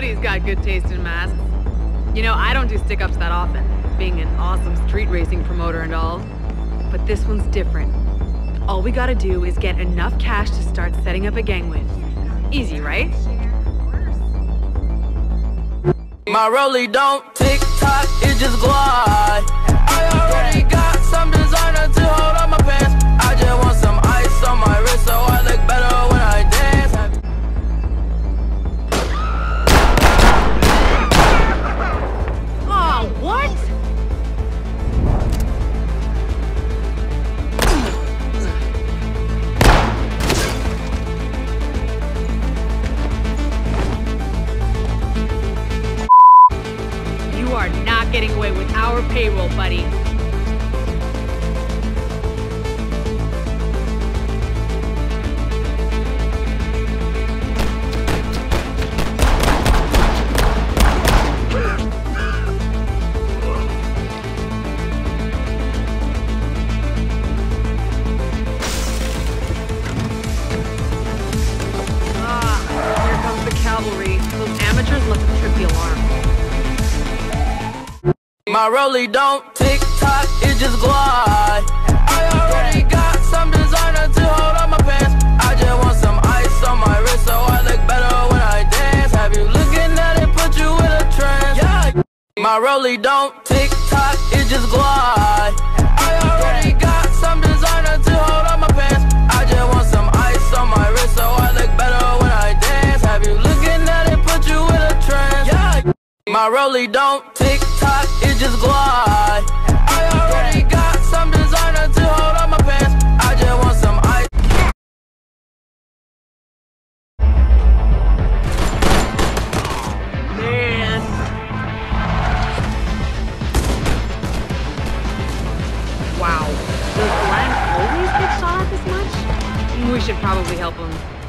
got good taste in masks. You know, I don't do stick-ups that often, being an awesome street racing promoter and all. But this one's different. All we gotta do is get enough cash to start setting up a gang with. Easy, right? My rollie don't tick tock, it just glide. I already got some designer to hold on my are not getting away with our payroll, buddy. My rollie don't tick tock, it just glide. I already got some designer to hold on my pants. I just want some ice on my wrist so I look better when I dance. Have you looking at it, put you in a trance? Yeah. My rollie don't tick tock, it just glide. I already My rollie don't tick tock, it just glide. I already got some designer to hold on my pants. I just want some ice. Man. Wow. Does Glenn always get shot at this much? We should probably help him.